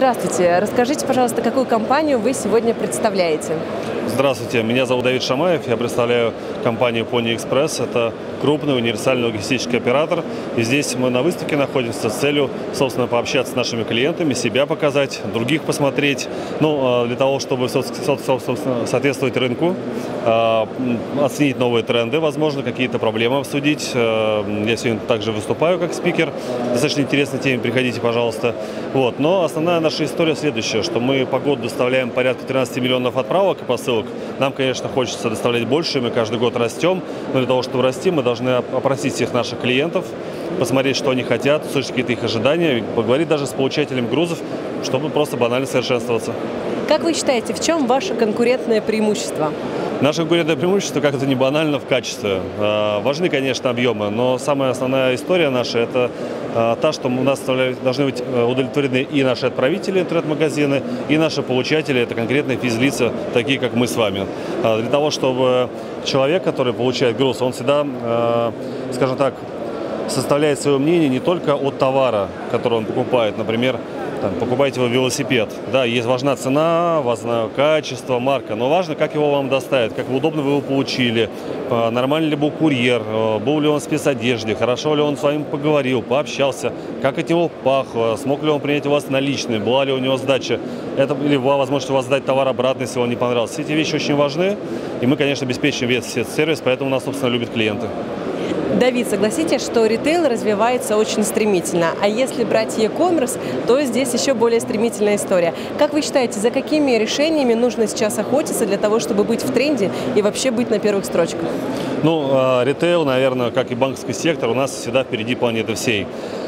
Здравствуйте. Расскажите, пожалуйста, какую компанию вы сегодня представляете? Здравствуйте, меня зовут Давид Шамаев, я представляю компанию Pony Express. Это крупный универсальный логистический оператор. И здесь мы на выставке находимся с целью, собственно, пообщаться с нашими клиентами, себя показать, других посмотреть. Ну, а, для того, чтобы, соответствовать рынку, а, оценить новые тренды, возможно, какие-то проблемы обсудить. А, я сегодня также выступаю как спикер. Достаточно интересной теме, приходите, пожалуйста. Вот. Но основная наша история следующая, что мы по году доставляем порядка 13 миллионов отправок и посылок. Нам, конечно, хочется доставлять больше, мы каждый год растем, но для того, чтобы расти, мы должны опросить всех наших клиентов, посмотреть, что они хотят, услышать какие-то их ожидания, поговорить даже с получателем грузов, чтобы просто банально совершенствоваться. Как вы считаете, в чем ваше конкурентное преимущество? Наше конкурентное преимущество, как это не банально, в качестве. А, важны, конечно, объемы, но самая основная история наша – это а, та, что у нас должны быть э, удовлетворены и наши отправители интернет-магазины, и наши получатели – это конкретные физлица, такие, как мы с вами. А, для того, чтобы человек, который получает груз, он всегда, скажем так, составляет свое мнение не только от товара, который он покупает, например, там, покупаете вы велосипед. Да, есть важна цена, важно качество, марка, но важно, как его вам доставят, как удобно вы его получили, нормальный ли был курьер, э, был ли он в спецодежде, хорошо ли он с вами поговорил, пообщался, как от него пахло, смог ли он принять у вас наличные, была ли у него сдача, это, или была возможность у вас сдать товар обратно, если он не понравился. Все эти вещи очень важны, и мы, конечно, обеспечиваем весь сервис, поэтому нас, собственно, любят клиенты. Давид, согласитесь, что ритейл развивается очень стремительно. А если брать e-commerce, то здесь еще более стремительная история. Как вы считаете, за какими решениями нужно сейчас охотиться для того, чтобы быть в тренде и вообще быть на первых строчках? Ну, а, ритейл, наверное, как и банковский сектор, у нас всегда впереди планеты всей.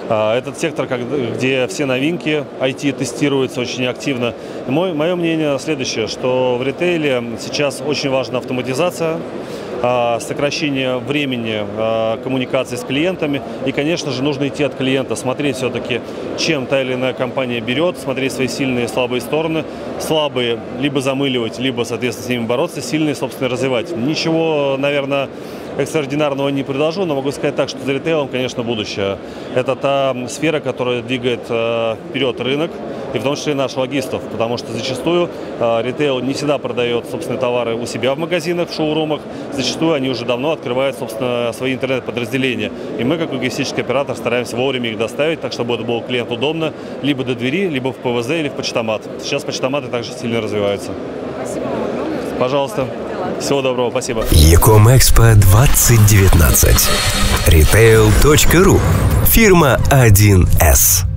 А, этот сектор, где все новинки IT тестируются очень активно. Мое мнение следующее, что в ритейле сейчас очень важна автоматизация, сокращение времени а, коммуникации с клиентами. И, конечно же, нужно идти от клиента, смотреть все-таки, чем та или иная компания берет, смотреть свои сильные и слабые стороны. Слабые либо замыливать, либо, соответственно, с ними бороться, сильные, собственно, развивать. Ничего, наверное, экстраординарного не предложу, но могу сказать так, что за ритейлом, конечно, будущее. Это та сфера, которая двигает э, вперед рынок, и в том числе наших логистов, потому что зачастую э, ритейл не всегда продает собственные товары у себя в магазинах, в шоурумах, зачастую они уже давно открывают, собственно, свои интернет-подразделения. И мы, как логистический оператор, стараемся вовремя их доставить, так, чтобы это было клиенту удобно, либо до двери, либо в ПВЗ или в почтомат. Сейчас почтоматы также сильно развиваются. Спасибо вам огромное. Пожалуйста. Всего доброго, спасибо. Екомэкспо 2019. Retail.ru. Фирма 1С.